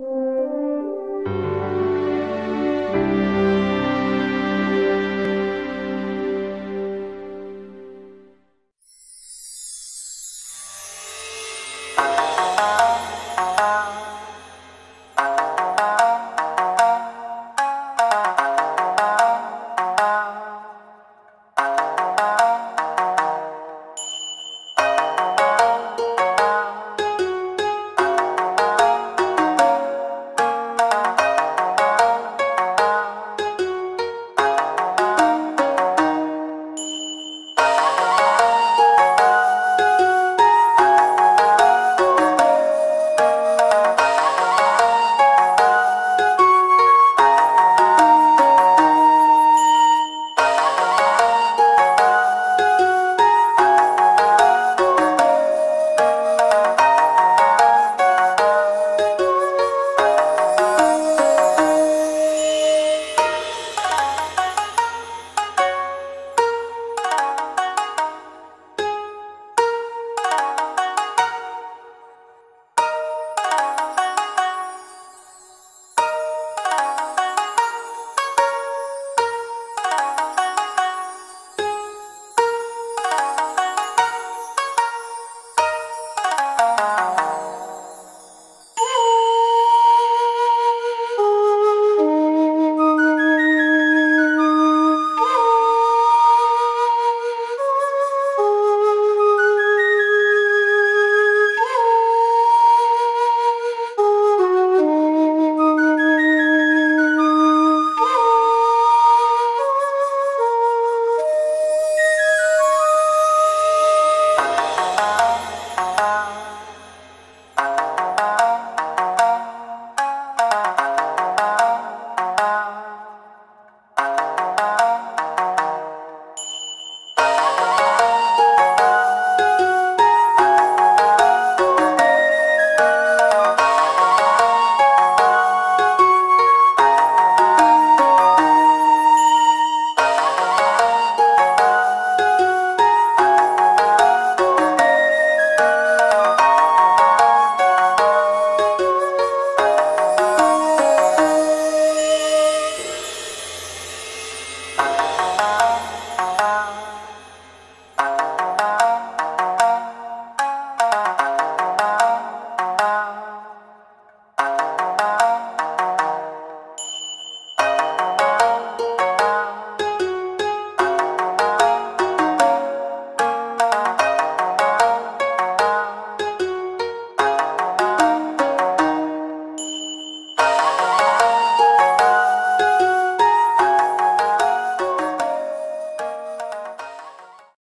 you